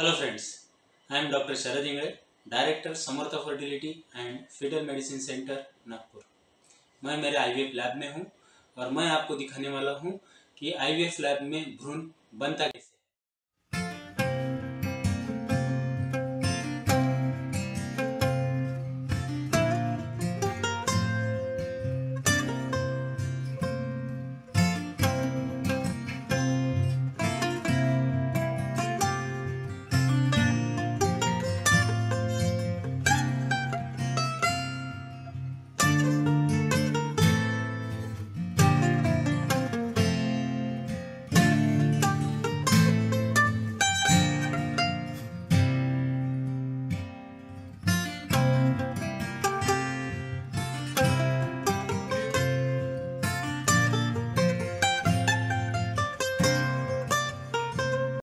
hello friends I am doctor Sharad Ingade director Samarth fertility and fetal medicine centre Nagpur मैं मेरे IVF lab में हूँ और मैं आपको दिखाने वाला हूँ कि आईवीएफ लैब में भ्रूण बनता